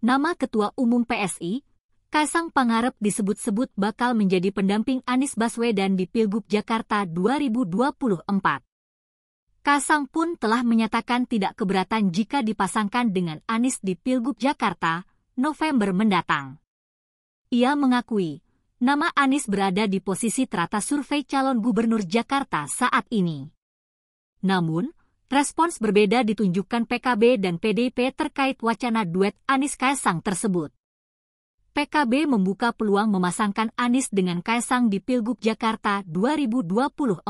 nama Ketua Umum PSI, Kaisang Pangarep disebut-sebut bakal menjadi pendamping Anies Baswedan di Pilgub Jakarta 2024. Kasang pun telah menyatakan tidak keberatan jika dipasangkan dengan Anies di Pilgub Jakarta November mendatang. Ia mengakui, nama Anies berada di posisi teratas survei calon gubernur Jakarta saat ini. Namun, respons berbeda ditunjukkan PKB dan PDIP terkait wacana duet Anies Kaisang tersebut. PKB membuka peluang memasangkan Anies dengan Kaisang di Pilgub Jakarta 2024.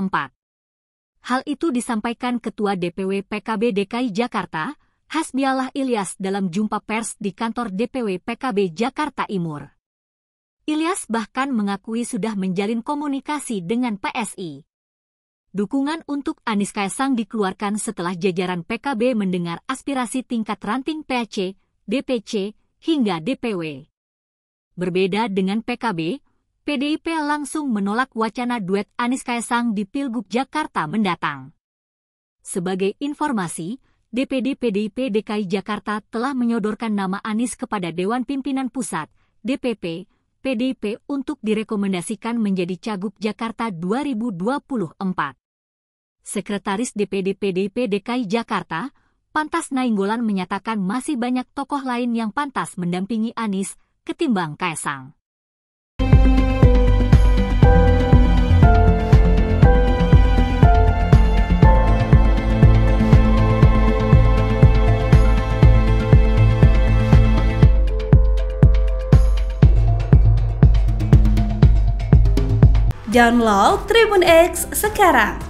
Hal itu disampaikan Ketua DPW PKB DKI Jakarta, Hasbialah Ilyas dalam jumpa pers di kantor DPW PKB Jakarta Imur. Ilyas bahkan mengakui sudah menjalin komunikasi dengan PSI. Dukungan untuk Anies Kaisang dikeluarkan setelah jajaran PKB mendengar aspirasi tingkat ranting PAC, DPC, hingga DPW. Berbeda dengan PKB, PDIP langsung menolak wacana duet Anies Kaisang di Pilgub Jakarta mendatang. Sebagai informasi, DPD PDIP DKI Jakarta telah menyodorkan nama Anies kepada Dewan Pimpinan Pusat, DPP, PDIP untuk direkomendasikan menjadi Cagup Jakarta 2024. Sekretaris DPD PDIP DKI Jakarta, Pantas Nainggolan menyatakan masih banyak tokoh lain yang pantas mendampingi Anies ketimbang Kaisang. Download Tribun X sekarang